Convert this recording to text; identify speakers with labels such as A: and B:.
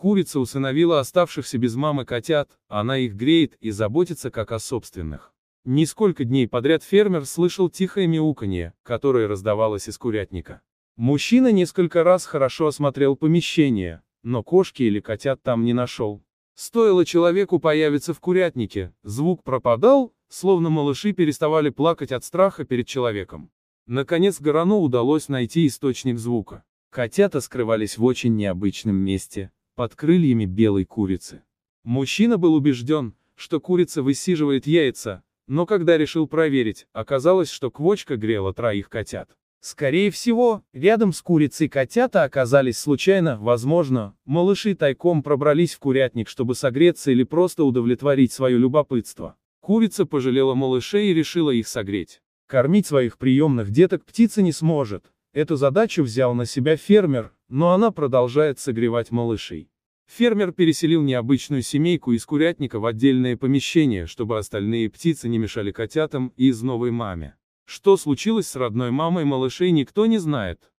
A: Курица усыновила оставшихся без мамы котят, она их греет и заботится как о собственных. Несколько дней подряд фермер слышал тихое мяуканье, которое раздавалось из курятника. Мужчина несколько раз хорошо осмотрел помещение, но кошки или котят там не нашел. Стоило человеку появиться в курятнике, звук пропадал, словно малыши переставали плакать от страха перед человеком. Наконец Горану удалось найти источник звука. Котята скрывались в очень необычном месте, под крыльями белой курицы. Мужчина был убежден, что курица высиживает яйца, но когда решил проверить, оказалось, что квочка грела троих котят. Скорее всего, рядом с курицей котята оказались случайно, возможно, малыши тайком пробрались в курятник, чтобы согреться или просто удовлетворить свое любопытство. Курица пожалела малышей и решила их согреть. Кормить своих приемных деток птица не сможет. Эту задачу взял на себя фермер, но она продолжает согревать малышей. Фермер переселил необычную семейку из курятника в отдельное помещение, чтобы остальные птицы не мешали котятам и из новой маме. Что случилось с родной мамой малышей никто не знает.